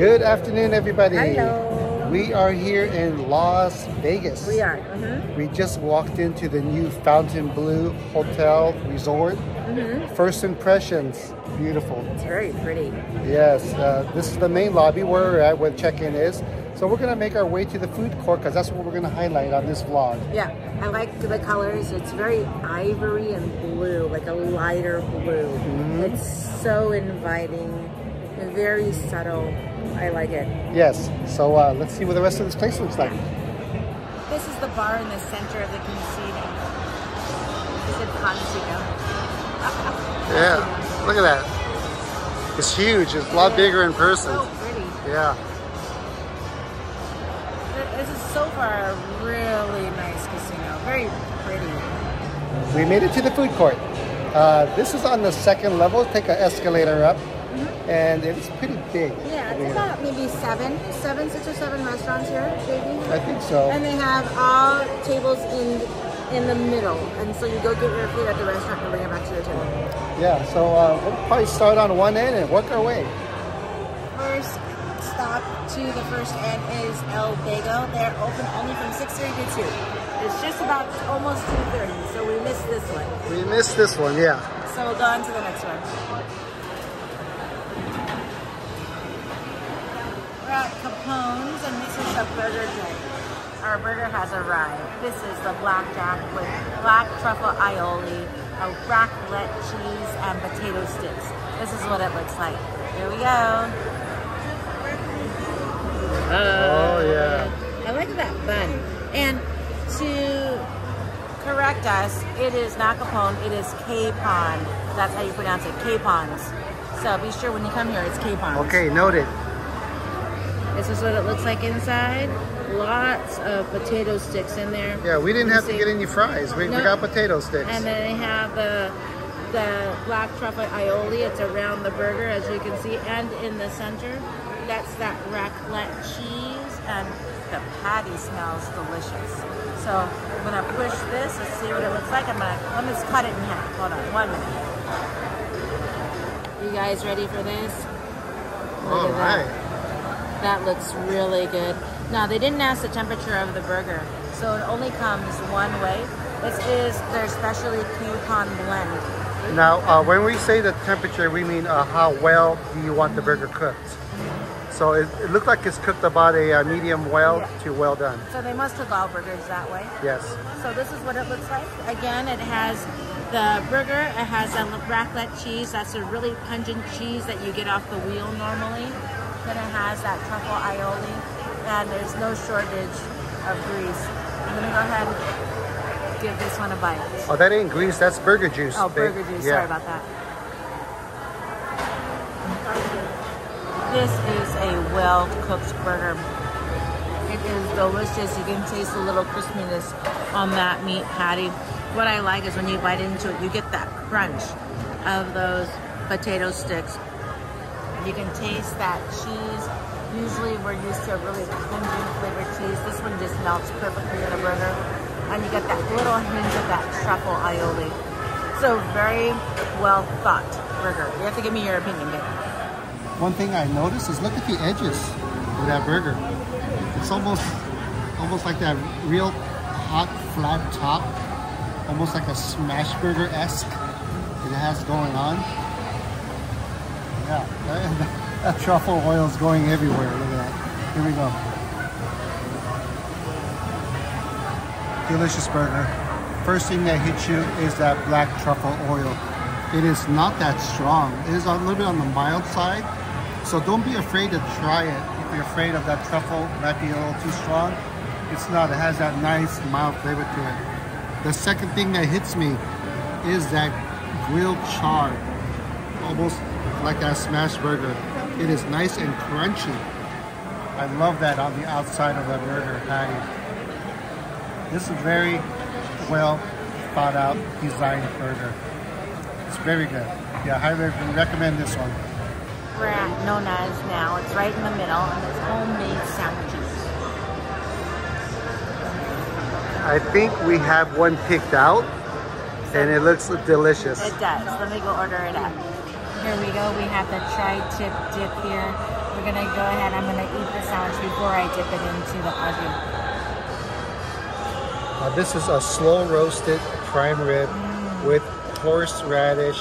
Good afternoon, everybody. Hello. We are here in Las Vegas. We are. Mm-hmm. We just walked into the new Fontainebleau Hotel Resort. Mm-hmm. First impressions, beautiful. It's very pretty. Yes, uh, this is the main lobby where we're at, where check-in is. So we're gonna make our way to the food court because that's what we're gonna highlight on this vlog. Yeah, I like the colors. It's very ivory and blue, like a lighter blue. Mm-hmm. It's so inviting, very subtle. I like it. Yes. So uh, let's see what the rest of this place looks like. This is the bar in the center of the casino. Is it casino? Yeah. Look at that. It's huge. It's a lot bigger in person. So pretty. Yeah. This is so far a really nice casino. Very pretty. We made it to the food court. Uh, this is on the second level. Take an escalator up, and it's pretty big. Yeah, it's here. about maybe seven, seven, six or seven restaurants here, maybe. I think so. And they have all tables in in the middle, and so you go get your food at the restaurant and bring it back to your table. Yeah. So uh, we'll probably start on one end and work our way. First stop to the first end is El Bagel. They're open only from 6:30 to 2. It's just about almost 2:30, so we missed this one. We missed this one. Yeah. So we'll go on to the next one. We're Capone's, and this is the burger joint. Our burger has arrived. This is the blackjack with black truffle aioli, a raclette cheese, and potato sticks. This is what it looks like. Here we go. Oh, yeah. I like that bun. And to correct us, it is not Capone, it is Capon. That's how you pronounce it, Capons. So be sure when you come here, it's Capons. Okay. Noted. This is what it looks like inside. Lots of potato sticks in there. Yeah. We didn't You have to get any fries. We, we got potato sticks. And then they have the the black truffle aioli. It's around the burger, as you can see, and in the center, that's that raclette cheese, and the patty smells delicious. So I'm gonna push this and see what it looks like. I'm gonna let me just cut it in half. Hold on, one minute. You guys ready for this? Look All that. That looks really good. Now, they didn't ask the temperature of the burger, so it only comes one way. This is their specialty Capon blend. Now, uh, when we say the temperature, we mean uh, how well do you want the burger cooked. So it, it looked like it's cooked about a uh, medium well Yeah. to well done. So they must cook all burgers that way. Yes. So this is what it looks like. Again, it has the burger, it has a raclette cheese. That's a really pungent cheese that you get off the wheel normally. Then it has that truffle aioli, and there's no shortage of grease. I'm gonna go ahead and give this one a bite. Oh, that ain't grease. That's burger juice. Oh, babe. burger juice. Yeah. Sorry about that. This is a well-cooked burger. It is delicious. You can taste a little crispiness on that meat patty. What I like is when you bite into it, you get that crunch of those potato sticks. You can taste that cheese. Usually we're used to a really pungent flavored cheese. This one just melts perfectly in a burger. And you get that little hint of that truffle aioli. So very well thought burger. You have to give me your opinion, babe. One thing I noticed is look at the edges of that burger. It's almost, almost like that real hot flat top, almost like a smash burger esque. It has going on. Yeah, that, that truffle oil is going everywhere. Look at that. Here we go. Delicious burger. First thing that hits you is that black truffle oil. It is not that strong. It is a little bit on the mild side. So don't be afraid to try it. If you're afraid of that truffle might be a little too strong, it's not. It has that nice mild flavor to it. The second thing that hits me is that grilled char, almost like that smash burger. It is nice and crunchy. I love that on the outside of the burger patty. This is very well thought out, designed burger. It's very good. Yeah, I highly recommend this one. We're at Nona's now. It's right in the middle, and it's homemade sandwiches. I think we have one picked out and it looks delicious. It does. Let me go order it up. Here we go. We have the tri-tip dip here. we're gonna go ahead. I'm gonna eat the sandwich before I dip it into the au. Uh, this is a slow roasted prime rib with horseradish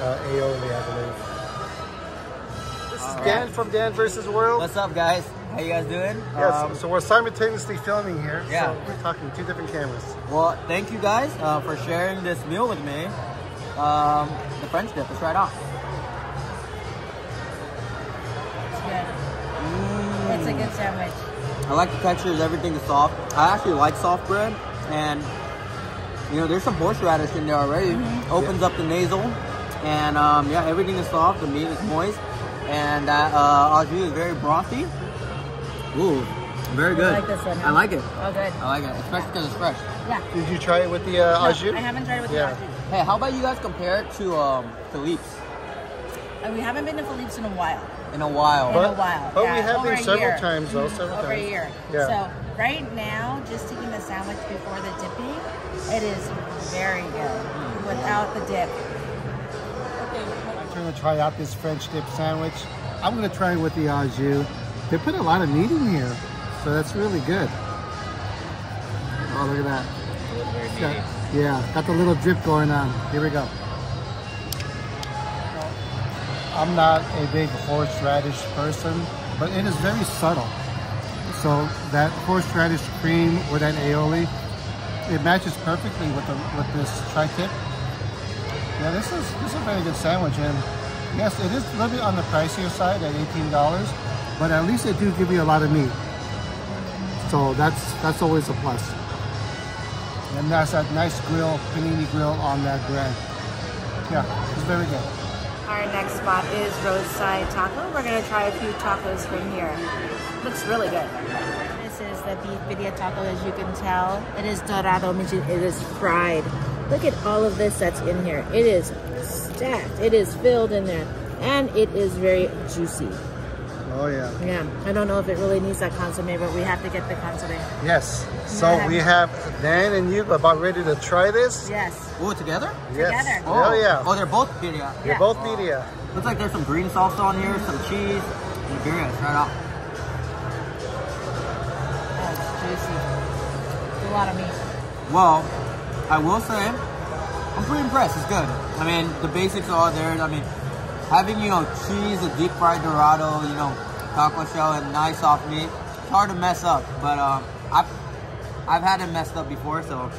uh, aioli, I believe. This is Dan from Dan versus World. What's up, guys? How you guys doing? Yes, Um, so we're simultaneously filming here. Yeah. So we're talking two different cameras. well, thank you guys uh, for sharing this meal with me. Um, the French dip. Let's try it good sandwich. I like the textures. Everything is soft. I actually like soft bread, and you know, there's some horseradish in there already. Opens up the nasal, and um, yeah, everything is soft. The meat is moist, and that uh, au jus is very brothy. Ooh, very good. I like this one, huh? I like it. Oh, good. I like it, especially because it's fresh. Yeah. Did you try it with the uh, No, au jus? I haven't tried it with Yeah. the au jus. Hey, how about you guys compare it to um, Philippe's And we haven't been to Philippe's in a while. in a while? In a while. but we have over been a several year. times, though, Mhm, several over a year. Yeah. So right now, just eating the sandwich before the dipping, it is very good without the dip. I'm trying to try out this French dip sandwich. I'm going to try it with the au jus. They put a lot of meat in here, so that's really good. Oh, look at that. Got- yeah, got the little drip going on. Here we go. I'm not a big horseradish person, but it is very subtle. So that horseradish cream or that aioli, it matches perfectly with the with this tri-tip. Yeah, this is this is a very good sandwich, and yes, it is a little bit on the pricier side at eighteen dollars, but at least they do give you a lot of meat. So that's that's always a plus. And that's that nice grill, panini grill on that bread. Yeah, it's very good. Our next spot is Roadside Taco. We're gonna try a few tacos from here. Looks really good. This is the beef birria taco, as you can tell. It is dorado, means it is fried. Look at all of this that's in here. It is stacked. It is filled in there, and it is very juicy. Oh yeah. Yeah, I don't know if it really needs that consomme, but we have to get the consomme. Yes. So Yeah. we have Dan and you about ready to try this. Yes. Oh, together? Yes. Together. Oh, oh, yeah. Oh, they're both birria. They're Yeah. both birria. Looks like there's some green salsa on here, some cheese, and birria. Let's try it out. Oh, juicy. A lot of meat. Well, I will say, I'm pretty impressed. It's good. I mean, the basics are there. I mean, having, you know, cheese, a deep fried dorado, you know, taco shell, and nice soft meat, it's hard to mess up. But um, I've, I've had it messed up before, so.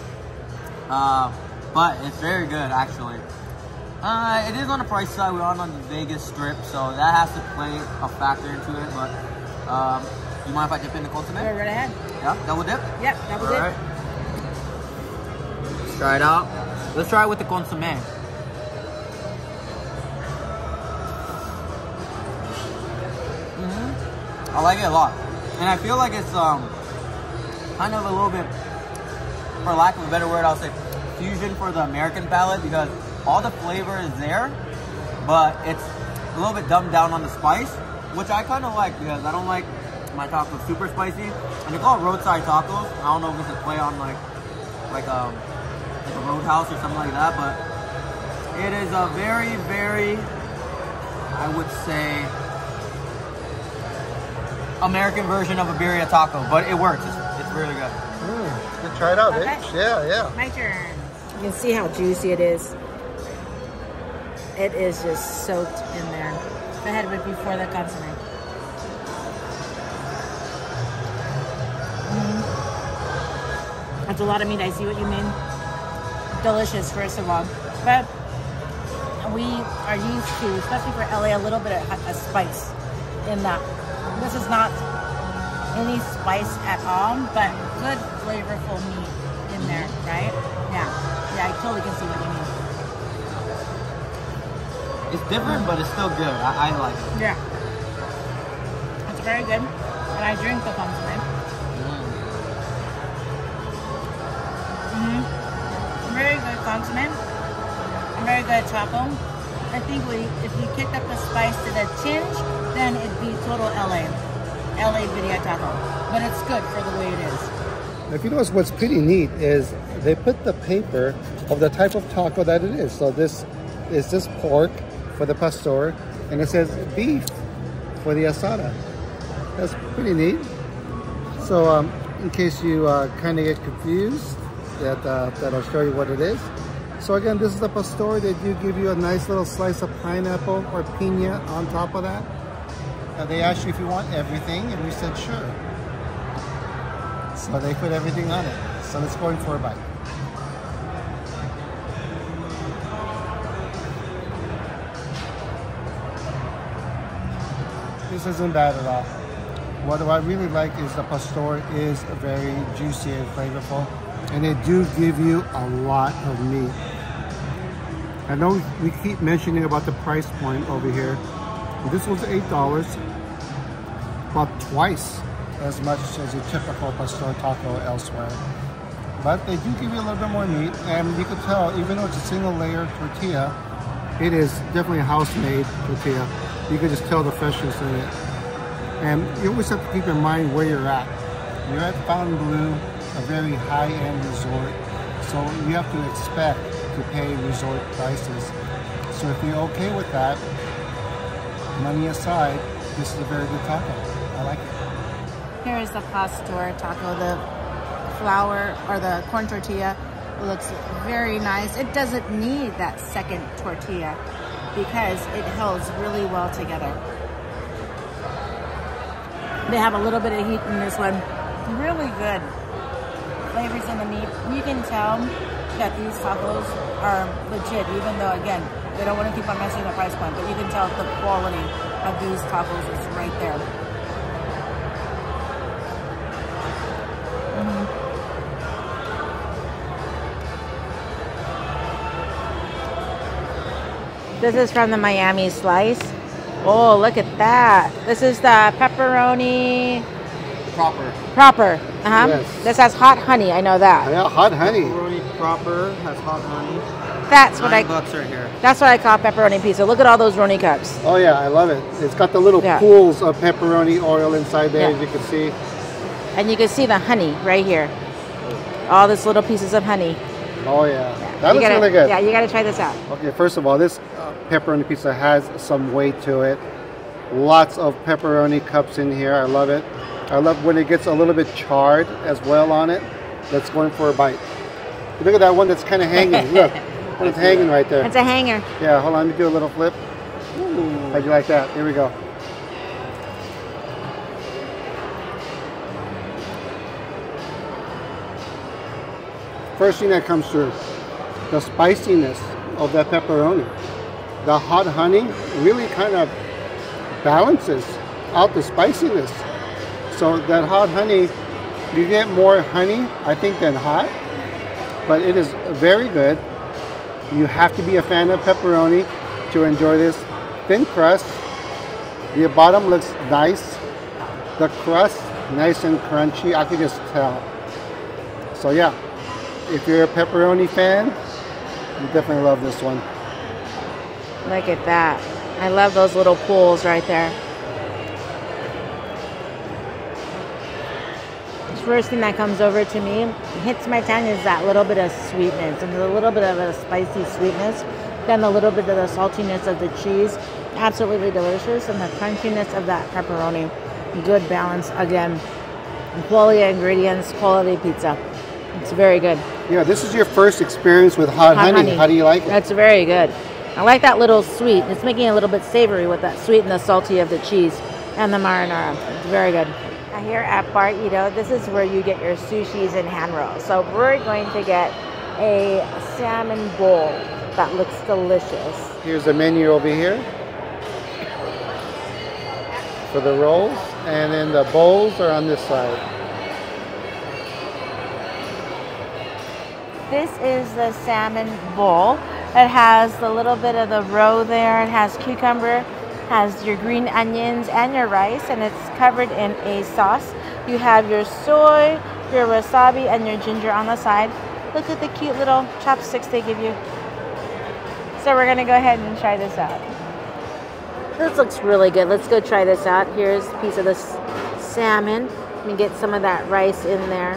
Uh, but it's very good, actually. Uh, it is on the price side. We're on, on the Vegas Strip, so that has to play a factor into it. But um, you mind if I dip in the consomme? Go right ahead. Yeah, double dip. Yep, that dip. Alright. Let's try it out. Let's try it with the consomme. I like it a lot. And I feel like it's um kind of a little bit, for lack of a better word, I'll say fusion for the American palate because all the flavor is there, but it's a little bit dumbed down on the spice, which I kind of like because I don't like my tacos super spicy. And they're called roadside tacos. I don't know if it's a play on like like um like a roadhouse or something like that, but it is a very very I would say American version of a birria taco, but it works. It's, it's really good. Mm, you try it out, Okay. bitch. Yeah, yeah. My turn. You can see how juicy it is. It is just soaked in there. Go ahead with before the consomme. Mm. That's a lot of meat. I see what you mean. Delicious, first of all. But we are used to, especially for LA, a little bit of a spice in that. This is not any spice at all, but good flavorful meat in there, right? Yeah. Yeah, I totally can see what you mean. It's different, but it's still good. I, I like it. Yeah. It's very good. And I drink the consomme. Mm-hmm. Very good consomme. And very good taco. I think we, if you kick up the spice to the tinge, then it'd be total LA. LA birria taco. But it's good for the way it is. If you notice what's pretty neat is they put the paper of the type of taco that it is. So this is this pork for the pastor, and it says beef for the asada. That's pretty neat. So um, in case you uh, kind of get confused, that, uh, that I'll show you what it is. So again, this is the pastor. They do give you a nice little slice of pineapple or pina on top of that. Uh, they asked you if you want everything, and we said sure. So they put everything on it. So let's go in for a bite. This isn't bad at all. What I really like is the pastor is very juicy and flavorful, and they do give you a lot of meat. I know we keep mentioning about the price point over here. This was $8, but twice as much as a typical pastor taco elsewhere. But they do give you a little bit more meat, and you can tell, even though it's a single layer tortilla, it is definitely a house-made tortilla. You can just tell the freshness in it. And you always have to keep in mind where you're at. You're at Fontainebleau, a very high-end resort, so you have to expect to pay resort prices. So if you're okay with that, money aside, this is a very good taco. I like it. Here is the pastor taco. The flour or the corn tortilla looks very nice. It doesn't need that second tortilla because it holds really well together. They have a little bit of heat in this one. Really good flavors in the meat. You can tell that these tacos are legit, even though, again, they don't want to keep on messing the price point, but you can tell the quality of these tacos is right there. This is from the Miami Slice. Oh, look at that. This is the pepperoni Proper. proper. Uh-huh. Yes. This has hot honey. I know that. Yeah, hot honey. Pepperoni proper has hot honey. That's what Nine I bucks right here. that's what I call pepperoni pizza. Look at all those Roni cups. Oh yeah, I love it. It's got the little Yeah. pools of pepperoni oil inside there, Yeah. as you can see. And you can see the honey right here. All these little pieces of honey. Oh yeah, that You looks gotta- really good. Yeah, you gotta try this out. Okay, first of all, this uh, pepperoni pizza has some weight to it. Lots of pepperoni cups in here. I love it. I love when it gets a little bit charred as well on it. Let's go in for a bite. Look at that one that's kind of hanging. Look, one that's hanging right there. It's a hanger. Yeah, hold on, let me do a little flip. How'd you like that? Here we go. First thing that comes through, the spiciness of that pepperoni. The hot honey really kind of balances out the spiciness. So that hot honey, you get more honey, I think, than hot, but it is very good. You have to be a fan of pepperoni to enjoy this. Thin crust. The bottom looks nice. The crust, nice and crunchy. I can just tell. So yeah, if you're a pepperoni fan, you definitely love this one. Look at that. I love those little pools right there. First thing that comes over to me, hits my tongue, is that little bit of sweetness and a little bit of a spicy sweetness. Then a little bit of the saltiness of the cheese. Absolutely delicious. And the crunchiness of that pepperoni. Good balance again. Quality ingredients, quality pizza. It's very good. Yeah, this is your first experience with hot, Hot honey. How do you like it? That's very good. I like that little sweet. It's making it a little bit savory with that sweet and the salty of the cheese and the marinara. It's very good. Here at Bar Ito, this is where you get your sushis and hand rolls. So we're going to get a salmon bowl that looks delicious. Here's the menu over here for the rolls, and then the bowls are on this side. This is the salmon bowl. It has a little bit of the roe there. It has cucumber, has your green onions and your rice, and it's covered in a sauce. You have your soy, your wasabi, and your ginger on the side. Look at the cute little chopsticks they give you. So we're gonna go ahead and try this out. This looks really good. Let's go try this out. Here's a piece of this salmon. Let me get some of that rice in there.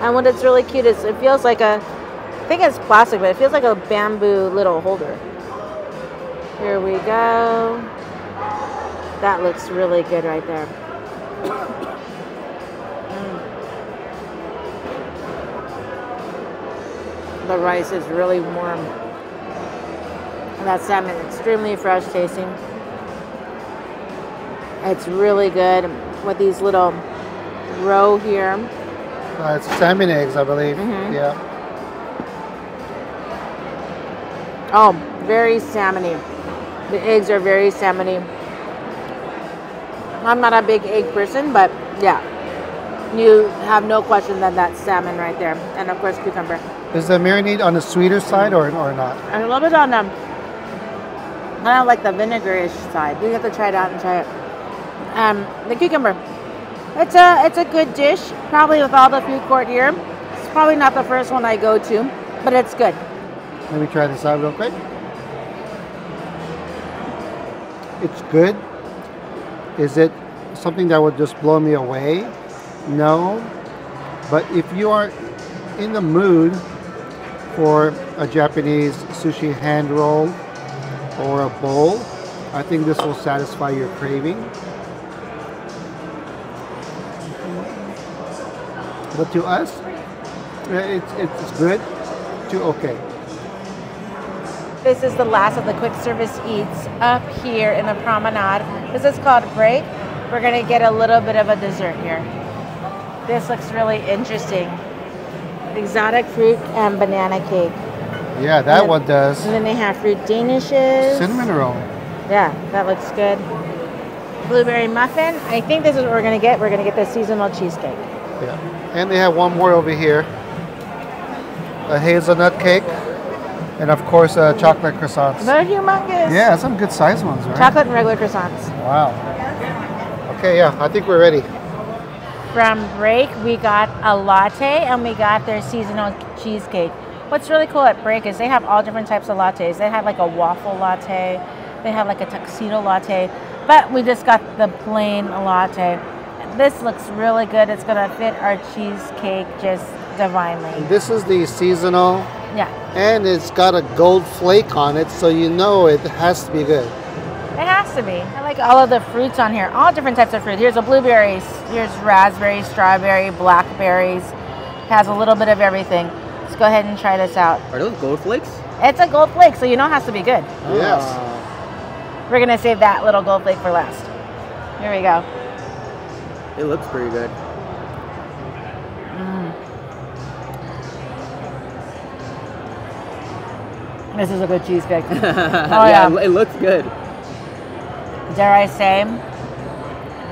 And what it's really cute is it feels like a, I think it's plastic, but it feels like a bamboo little holder. Here we go. That looks really good right there. Mm. The rice is really warm. And that salmon extremely fresh tasting. It's really good with these little roe here. Uh, it's salmon eggs, I believe. Mhm. Yeah. Oh, very salmony. The eggs are very salmony. I'm not a big egg person, but yeah, you have no question that that's salmon right there, and of course cucumber. Is the marinade on the sweeter side or, or not? And a little bit on the kind of like the vinegarish side. You have to try it out and try it. Um, the cucumber. It's a it's a good dish. Probably with all the food court here, it's probably not the first one I go to, but it's good. Let me try this out real quick. It's good. Is it something that would just blow me away? No. But if you are in the mood for a Japanese sushi hand roll or a bowl, I think this will satisfy your craving. But to us, it's, it's good to okay. This is the last of the quick service eats up here in the promenade. This is called break. We're gonna get a little bit of a dessert here. This looks really interesting. Exotic fruit and banana cake. Yeah, that one does. And then they have fruit danishes. Cinnamon roll. Yeah, that looks good. Blueberry muffin. I think this is what we're gonna get. We're gonna get the seasonal cheesecake. Yeah. And they have one more over here. A hazelnut cake. And of course, uh, chocolate croissants. They're humongous. Yeah, some good sized ones, right? Chocolate and regular croissants. Wow. Okay, yeah, I think we're ready. From Break, we got a latte and we got their seasonal cheesecake. What's really cool at Break is they have all different types of lattes. They have like a waffle latte, they have like a tuxedo latte, but we just got the plain latte. This looks really good. It's gonna fit our cheesecake just divinely. This is the seasonal, Yeah, and it's got a gold flake on it, so you know it has to be good. it has to be. I like all of the fruits on here, all different types of fruit. Here's a blueberries, here's raspberry, strawberry, blackberries. Has a little bit of everything. Let's go ahead and try this out. Are those gold flakes? It's a gold flake, so you know it has to be good. Yes. Ah. We're gonna save that little gold flake for last. Here we go. It looks pretty good. This is a good cheesecake. oh yeah. it looks good. Dare I say,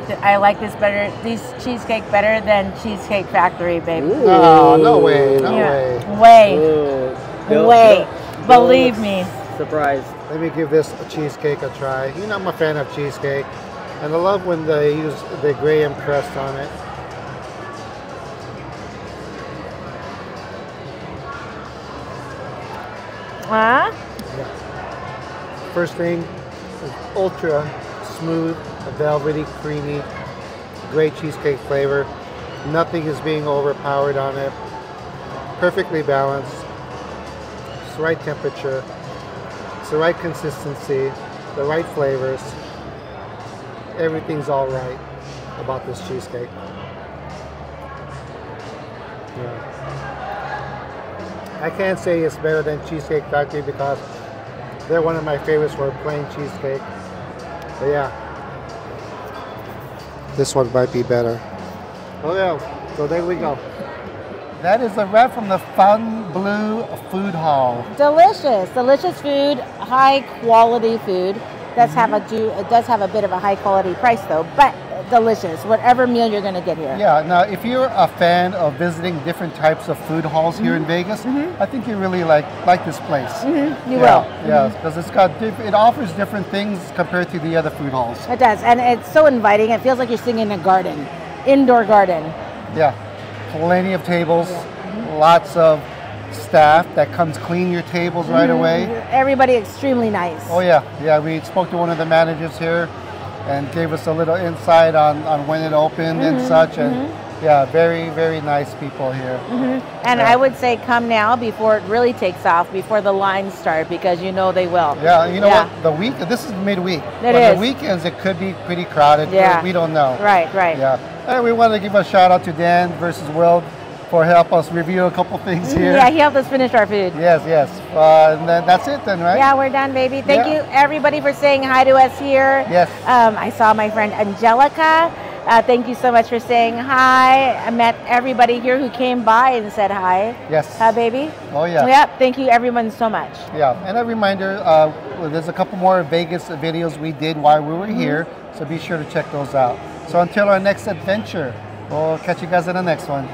that I like this better, this cheesecake better than Cheesecake Factory, babe. No, oh, no way, no Yeah. way. Way, Bill- way. Bill- Bill Believe looks me. Surprised. Let me give this a cheesecake a try. You know, I'm a fan of cheesecake, and I love when they use the graham crust on it. Huh? First thing is ultra smooth, velvety, creamy, great cheesecake flavor. Nothing is being overpowered on it. Perfectly balanced. It's the right temperature. It's the right consistency. The right flavors. Everything's all right about this cheesecake. Yeah. I can't say it's better than Cheesecake Factory because they're one of my favorites for plain cheesecake. But yeah, this one might be better. Oh yeah, so there we go. That is the wrap from the Fontainebleau Food Hall. Delicious, delicious food, high quality food. Does have a do it does have a bit of a high quality price though, but delicious. Whatever meal you're gonna get here. Yeah, now if you're a fan of visiting different types of food halls here in mm-hmm. Vegas, mm-hmm. I think you really like like this place. Mm-hmm. You yeah, will. Yeah, mm-hmm. because it's got diff- it offers different things compared to the other food halls. It does, and it's so inviting. It feels like you're sitting in a garden, indoor garden. Yeah, plenty of tables, lots of staff that comes clean your tables right away. Everybody extremely nice. Oh yeah, yeah. We spoke to one of the managers here, and gave us a little insight on, on when it opened and mm-hmm, such, and mm-hmm. Yeah, very, very nice people here. Mm-hmm. And Yeah. I would say come now before it really takes off, before the lines start, because you know they will. Yeah, you know Yeah. what? The week, this is midweek. It but is. The weekends, it could be pretty crowded. Yeah. We don't know. Right, right. Yeah. And we want to give a shout out to Dan versus World for help us review a couple things here. Yeah, he helped us finish our food. Yes, yes. Uh, and then that's it then, right? Yeah, we're done, baby. Thank Yeah. you, everybody, for saying hi to us here. Yes. Um, I saw my friend Angelica. Uh, thank you so much for saying hi. I met everybody here who came by and said hi. Yes. Hi, baby. Oh, yeah. Yep. Thank you, everyone, so much. Yeah, and a reminder, uh, there's a couple more Vegas videos we did while we were Mm-hmm. here, so be sure to check those out. So until our next adventure, we'll catch you guys in the next one.